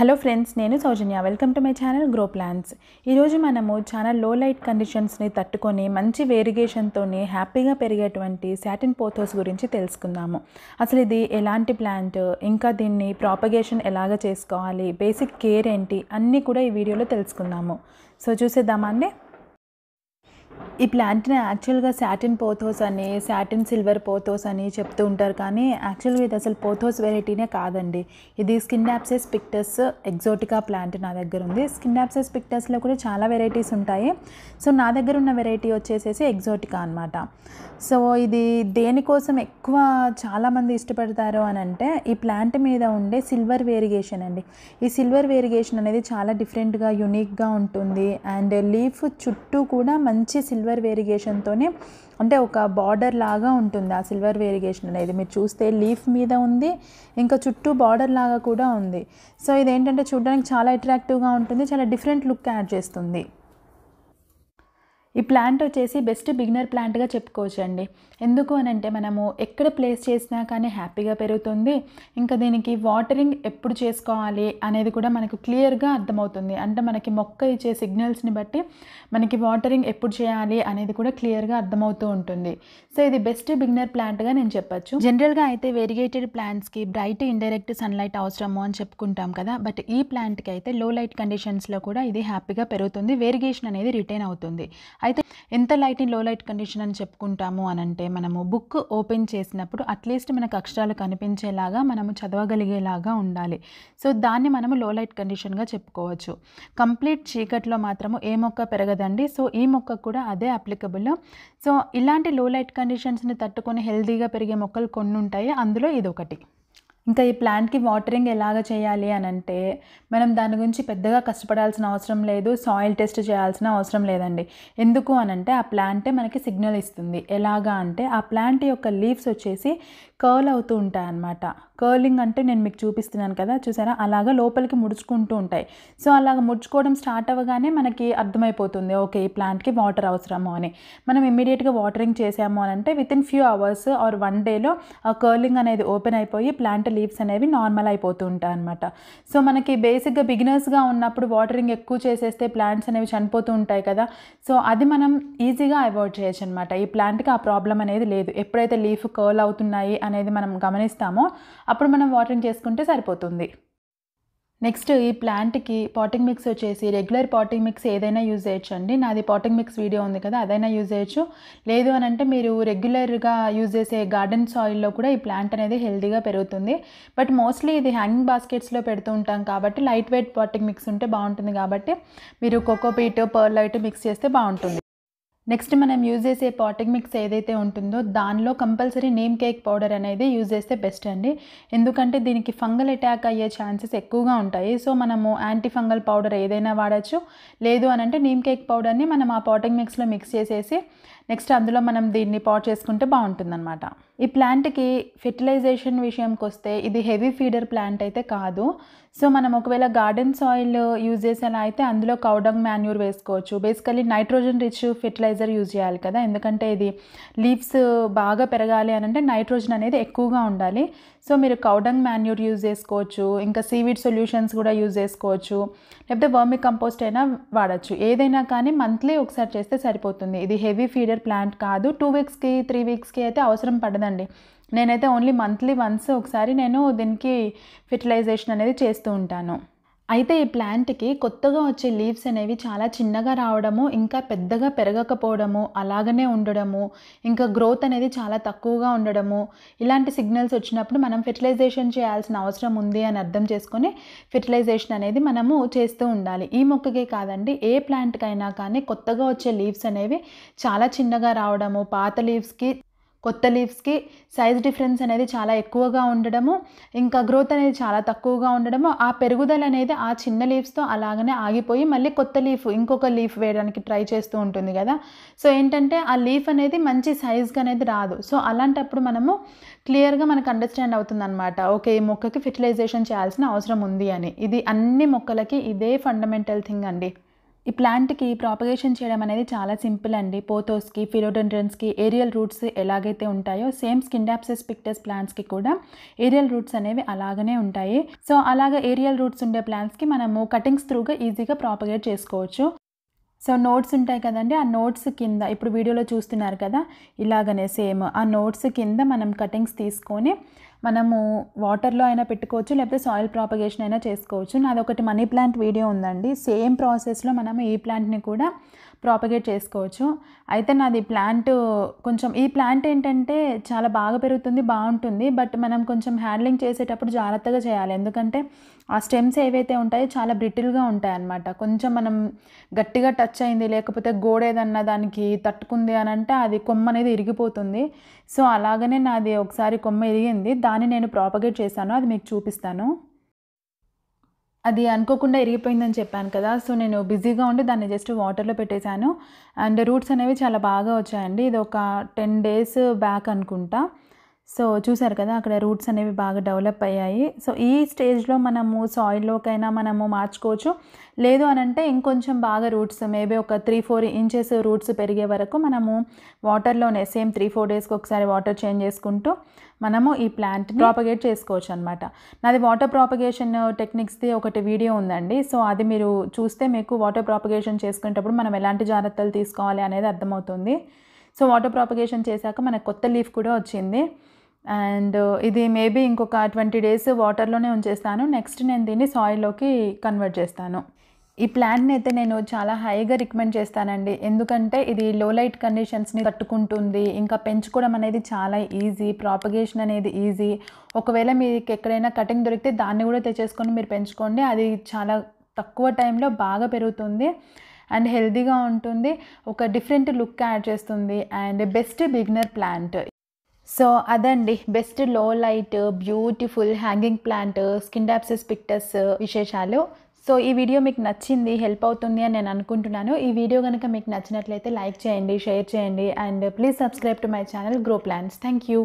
Hello friends నేను Soujanya. Welcome to my channel Grow Plans. ఈరోజు మనము చాలా లో లైట్ కండిషన్స్ని తట్టుకొని మంచి వేరిగేషన్తోనే హ్యాపీగా పెరిగేటువంటి శాటిన్ పోథోస్ గురించి తెలుసుకుందాము. అసలు ఇది ఎలాంటి ప్లాంట్ ఇంకా దీన్ని ప్రాపగేషన్ ఎలాగ చేసుకోవాలి? బేసిక్ కేర్ ఏంటి? అన్నీ కూడా ఈ వీడియోలో తెలుసుకుందాము. సో చూసేద్దామా అండి? ఈ ప్లాంట్ని యాక్చువల్గా సాటిన్ పోథోస్ అని సాటిన్ సిల్వర్ పోథోస్ అని చెప్తూ ఉంటారు. కానీ యాక్చువల్గా ఇది అసలు పోథోస్ వెరైటీనే కాదండి. ఇది scindapsus pictus exotica plant నా దగ్గర ఉంది. స్కిన్ యాప్సెస్ పిక్టస్లో కూడా చాలా వెరైటీస్ ఉంటాయి. సో నా దగ్గర ఉన్న వెరైటీ వచ్చేసేసి ఎగ్జోటికా అనమాట సో ఇది దేనికోసం ఎక్కువ చాలామంది ఇష్టపడతారు అని అంటే ఈ ప్లాంట్ మీద ఉండే సిల్వర్ వేరిగేషన్ అండి. ఈ సిల్వర్ వేరిగేషన్ అనేది చాలా డిఫరెంట్గా యునిక్గా ఉంటుంది. అండ్ లీఫ్ చుట్టూ కూడా మంచి సిల్వర్ వేరిగేషన్తోనే అంటే ఒక బార్డర్ లాగా ఉంటుంది ఆ సిల్వర్ వేరిగేషన్ అనేది. మీరు చూస్తే లీఫ్ మీద ఉంది ఇంకా చుట్టూ బార్డర్ లాగా కూడా ఉంది. సో ఇదేంటంటే చూడడానికి చాలా అట్రాక్టివ్గా ఉంటుంది చాలా డిఫరెంట్ లుక్ యాడ్ చేస్తుంది. ఈ ప్లాంట్ వచ్చేసి బెస్ట్ బిగినర్ ప్లాంట్గా చెప్పుకోవచ్చు అండి ఎందుకు అని అంటే మనము ఎక్కడ ప్లేస్ చేసినా కానీ హ్యాపీగా పెరుగుతుంది. ఇంకా దీనికి వాటరింగ్ ఎప్పుడు చేసుకోవాలి అనేది కూడా మనకు క్లియర్గా అర్థమవుతుంది. అంటే మనకి మొక్క ఇచ్చే సిగ్నల్స్ని బట్టి మనకి వాటరింగ్ ఎప్పుడు చేయాలి అనేది కూడా క్లియర్గా అర్థమవుతూ ఉంటుంది. సో ఇది బెస్ట్ బిగినర్ ప్లాంట్గా నేను చెప్పచ్చు. జనరల్గా అయితే వేరిగేటెడ్ ప్లాంట్స్కి బ్రైట్ ఇండైరెక్ట్ సన్లైట్ అవసరము అని చెప్పుకుంటాం కదా. బట్ ఈ ప్లాంట్కి అయితే లో లైట్ కండిషన్స్లో కూడా ఇది హ్యాపీగా పెరుగుతుంది. వేరిగేషన్ అనేది రిటైన్ అవుతుంది. అయితే ఎంత లైట్ని లో లైట్ కండిషన్ అని చెప్పుకుంటాము అని అంటే మనము బుక్ ఓపెన్ చేసినప్పుడు అట్లీస్ట్ మనకు అక్షరాలు కనిపించేలాగా మనము చదవగలిగేలాగా ఉండాలి. సో దాన్ని మనము లో లైట్ కండిషన్గా చెప్పుకోవచ్చు. కంప్లీట్ చీకట్లో మాత్రము ఏ మొక్క పెరగదండి. సో ఈ మొక్క కూడా అదే అప్లికబుల్ సో ఇలాంటి లో లైట్ కండిషన్స్ని తట్టుకొని హెల్తీగా పెరిగే మొక్కలు కొన్ని ఉంటాయి అందులో ఇది ఒకటి ఇంకా ఈ ప్లాంట్కి వాటరింగ్ ఎలాగ చేయాలి అని అంటే మనం దాని గురించి పెద్దగా కష్టపడాల్సిన అవసరం లేదు సాయిల్ టెస్ట్ చేయాల్సిన అవసరం లేదండి. ఎందుకు అని అంటే ఆ ప్లాంటే మనకి సిగ్నల్ ఇస్తుంది. ఎలాగా అంటే ఆ ప్లాంట్ యొక్క లీవ్స్ వచ్చేసి కర్ల్ అవుతూ ఉంటాయి అన్నమాట కర్లింగ్ అంటే నేను మీకు చూపిస్తున్నాను కదా చూసారా? అలాగా లోపలికి ముడుచుకుంటూ ఉంటాయి. సో అలాగ ముడుచుకోవడం స్టార్ట్ అవ్వగానే మనకి అర్థమైపోతుంది ఓకే ఈ ప్లాంట్కి వాటర్ అవసరము అని. మనం ఇమీడియట్గా వాటరింగ్ చేసాము అని అంటే within few hours or one డేలో ఆ కర్లింగ్ అనేది ఓపెన్ అయిపోయి ప్లాంట్ లీవ్స్ అనేవి నార్మల్ అయిపోతూ ఉంటాయి అనమాట సో మనకి బేసిక్గా బిగినర్స్గా ఉన్నప్పుడు వాటరింగ్ ఎక్కువ చేసేస్తే ప్లాంట్స్ అనేవి చనిపోతూ ఉంటాయి కదా. సో అది మనం ఈజీగా అవాయిడ్ చేయొచ్చు అనమాట ఈ ప్లాంట్కి ఆ ప్రాబ్లం అనేది లేదు. ఎప్పుడైతే లీఫ్ కర్ల్ అవుతున్నాయి అనేది మనం గమనిస్తామో అప్పుడు మనం వాటరింగ్ చేసుకుంటే సరిపోతుంది. నెక్స్ట్ ఈ ప్లాంట్కి పాటింగ్ మిక్స్ వచ్చేసి రెగ్యులర్ పాటింగ్ మిక్స్ ఏదైనా యూజ్ చేయొచ్చు అండి నాది పాటింగ్ మిక్స్ వీడియో ఉంది కదా అదైనా యూజ్ చేయొచ్చు. లేదు అని అంటే మీరు రెగ్యులర్గా యూజ్ చేసే గార్డెన్ సాయిల్లో కూడా ఈ ప్లాంట్ అనేది హెల్తీగా పెరుగుతుంది. బట్ మోస్ట్లీ ఇది హ్యాంగింగ్ బాస్కెట్స్లో పెడుతూ ఉంటాం కాబట్టి లైట్ వెయిట్ పాటింగ్ మిక్స్ ఉంటే బాగుంటుంది కాబట్టి మీరు కోకోపీట్ పర్లైట్ మిక్స్ చేస్తే బాగుంటుంది. నెక్స్ట్ మనం యూజ్ చేసే పాటింగ్ మిక్స్ ఏదైతే ఉంటుందో దానిలో కంపల్సరీ నేమ్ కేక్ పౌడర్ అనేది యూజ్ చేస్తే బెస్ట్ అండి. ఎందుకంటే దీనికి ఫంగల్ అటాక్ అయ్యే ఛాన్సెస్ ఎక్కువగా ఉంటాయి. సో మనము యాంటీ ఫంగల్ పౌడర్ ఏదైనా వాడచ్చు. లేదు అని అంటే నీమ్ కేక్ పౌడర్ని మనం ఆ పాటింగ్ మిక్స్లో మిక్స్ చేసేసి నెక్స్ట్ అందులో మనం దీన్ని పాట్ చేసుకుంటే బాగుంటుందన్నమాట. ఈ ప్లాంట్కి ఫెర్టిలైజేషన్ విషయంకి వస్తే ఇది హెవీ ఫీడర్ ప్లాంట్ అయితే కాదు. సో మనం ఒకవేళ గార్డెన్ సాయిల్ యూజ్ చేసేలా అయితే అందులో కౌడంగ్ మాన్యూర్ వేసుకోవచ్చు. Basically nitrogen rich fertiliser use చేయాలి కదా. ఎందుకంటే ఇది లీవ్స్ బాగా పెరగాలి అని అంటే నైట్రోజన్ అనేది ఎక్కువగా ఉండాలి. సో మీరు కౌడంగ్ మాన్యూర్ యూజ్ చేసుకోవచ్చు. ఇంకా సీవీడ్ సొల్యూషన్స్ కూడా యూజ్ చేసుకోవచ్చు. లేకపోతే వర్మి కంపోస్ట్ అయినా వాడచ్చు. ఏదైనా కానీ మంత్లీ ఒకసారి చేస్తే సరిపోతుంది. ఇది హెవీ ఫీడర్ ప్లాంట్ కాదు. టూ వీక్స్కి త్రీ వీక్స్కి అయితే అవసరం పడదండి. నేనైతే ఓన్లీ మంత్లీ వన్స్ ఒకసారి నేను దీనికి ఫెర్టిలైజేషన్ అనేది చేస్తూ ఉంటాను. అయితే ఈ ప్లాంట్కి కొత్తగా వచ్చే లీవ్స్ అనేవి చాలా చిన్నగా రావడము ఇంకా పెద్దగా పెరగకపోవడము అలాగనే ఉండడము ఇంకా గ్రోత్ అనేది చాలా తక్కువగా ఉండడము ఇలాంటి సిగ్నల్స్ వచ్చినప్పుడు మనం ఫెర్టిలైజేషన్ చేయాల్సిన అవసరం ఉంది అని అర్థం చేసుకొని ఫెర్టిలైజేషన్ అనేది మనము చేస్తూ ఉండాలి. ఈ మొక్కకే కాదండి ఏ ప్లాంట్కైనా కానీ కొత్తగా వచ్చే లీవ్స్ అనేవి చాలా చిన్నగా రావడము పాత లీవ్స్కి కొత్త లీవ్స్కి సైజ్ డిఫరెన్స్ అనేది చాలా ఎక్కువగా ఉండడము ఇంకా గ్రోత్ అనేది చాలా తక్కువగా ఉండడము ఆ పెరుగుదల అనేది ఆ చిన్న లీవ్స్తో అలాగనే ఆగిపోయి మళ్ళీ కొత్త లీఫ్ ఇంకొక లీఫ్ వేయడానికి ట్రై చేస్తూ ఉంటుంది కదా. సో ఏంటంటే ఆ లీఫ్ అనేది మంచి సైజ్గా అనేది రాదు. సో అలాంటప్పుడు మనము క్లియర్గా మనకు అండర్స్టాండ్ అవుతుంది అనమాట ఓకే ఈ మొక్కకి ఫెర్టిలైజేషన్ చేయాల్సిన అవసరం ఉంది అని. ఇది అన్ని మొక్కలకి ఇదే ఫండమెంటల్ థింగ్ అండి. ఈ ప్లాంట్కి ప్రాపగేషన్ చేయడం అనేది చాలా సింపుల్ అండి. పోథోస్కి ఫిలోడెండ్రన్స్కి ఏరియల్ రూట్స్ ఎలాగైతే ఉంటాయో సేమ్ స్కిండాప్సిస్ పిక్టస్ ప్లాంట్స్కి కూడా ఏరియల్ రూట్స్ అనేవి అలాగనే ఉంటాయి. సో అలాగే ఏరియల్ రూట్స్ ఉండే ప్లాంట్స్కి మనము కటింగ్స్ త్రూగా ఈజీగా ప్రాపగేట్ చేసుకోవచ్చు. సో నోట్స్ ఉంటాయి కదండి. ఆ నోట్స్ కింద ఇప్పుడు వీడియోలో చూస్తున్నారు కదా ఇలాగనే సేమ్ ఆ నోట్స్ కింద మనం కటింగ్స్ తీసుకొని మనము వాటర్లో అయినా పెట్టుకోవచ్చు లేకపోతే సాయిల్ ప్రాపగేషన్ అయినా చేసుకోవచ్చు. నాది ఒకటి మనీ ప్లాంట్ వీడియో ఉందండి. సేమ్ ప్రాసెస్లో మనము ఈ ప్లాంట్ని కూడా ప్రాపగేట్ చేసుకోవచ్చు. అయితే నాది ప్లాంట్ కొంచెం ఈ ప్లాంట్ ఏంటంటే చాలా బాగా పెరుగుతుంది బాగుంటుంది. బట్ మనం కొంచెం హ్యాండ్లింగ్ చేసేటప్పుడు జాగ్రత్తగా చేయాలి. ఎందుకంటే ఆ స్టెమ్స్ ఏవైతే ఉంటాయో చాలా బ్రిటిల్గా ఉంటాయి అన్నమాట కొంచెం మనం గట్టిగా టచ్ అయింది లేకపోతే గోడ ఏదన్నా దానికి తట్టుకుంది అని అంటే అది కొమ్మ అనేది ఇరిగిపోతుంది. సో అలాగనే నాది ఒకసారి కొమ్మ ఇరిగింది. దాన్ని నేను ప్రాపగేట్ చేశాను అది మీకు చూపిస్తాను. అది అనుకోకుండా ఇరిగిపోయిందని చెప్పాను కదా సో నేను బిజీగా ఉండి దాన్ని జస్ట్ వాటర్లో పెట్టేశాను. అండ్ రూట్స్ అనేవి చాలా బాగా వచ్చాయండి. ఇది ఒక టెన్ డేస్ బ్యాక్ అనుకుంటా. సో చూసారు కదా అక్కడ రూట్స్ అనేవి బాగా డెవలప్ అయ్యాయి. సో ఈ స్టేజ్లో మనము సాయిల్లోకైనా మనము మార్చుకోవచ్చు. లేదు అని అంటే ఇంకొంచెం బాగా రూట్స్ మేబీ ఒక త్రీ ఫోర్ ఇంచెస్ రూట్స్ పెరిగే వరకు మనము వాటర్లోనే సేమ్ త్రీ ఫోర్ డేస్కి ఒకసారి వాటర్ చేంజ్ చేసుకుంటూ మనము ఈ ప్లాంట్ ప్రాపగేట్ చేసుకోవచ్చు అనమాట నాది వాటర్ ప్రాపగేషన్ టెక్నిక్స్ది ఒకటి వీడియో ఉందండి. సో అది మీరు చూస్తే మీకు వాటర్ ప్రాపగేషన్ చేసుకునేటప్పుడు మనం ఎలాంటి జాగ్రత్తలు తీసుకోవాలి అనేది అర్థమవుతుంది. సో వాటర్ ప్రాపగేషన్ చేశాక మనకు కొత్త లీఫ్ కూడా వచ్చింది. అండ్ ఇది మేబీ ఇంకొక ట్వంటీ డేస్ వాటర్లోనే ఉంచేస్తాను. నెక్స్ట్ నేను దీన్ని సాయిల్లోకి కన్వర్ట్ చేస్తాను. ఈ ప్లాంట్ని అయితే నేను చాలా హైగా రికమెండ్ చేస్తానండి. ఎందుకంటే ఇది లో లైట్ కండిషన్స్ని తట్టుకుంటుంది. ఇంకా పెంచుకోవడం అనేది చాలా ఈజీ ప్రాపగేషన్ అనేది ఈజీ. ఒకవేళ మీకు ఎక్కడైనా కటింగ్ దొరికితే దాన్ని కూడా తెచ్చేసుకొని మీరు పెంచుకోండి. అది చాలా తక్కువ టైంలో బాగా పెరుగుతుంది అండ్ హెల్దీగా ఉంటుంది. ఒక డిఫరెంట్ లుక్ యాడ్ చేస్తుంది. And best beginner plant so అదండి. బెస్ట్లో light beautiful hanging plant scindapsus pictus విశేషాలు. సో ఈ వీడియో మీకు నచ్చింది హెల్ప్ అవుతుంది అని నేను అనుకుంటున్నాను. ఈ వీడియో కనుక మీకు నచ్చినట్లయితే లైక్ చేయండి షేర్ చేయండి. And please subscribe to my channel Grow Plans thank you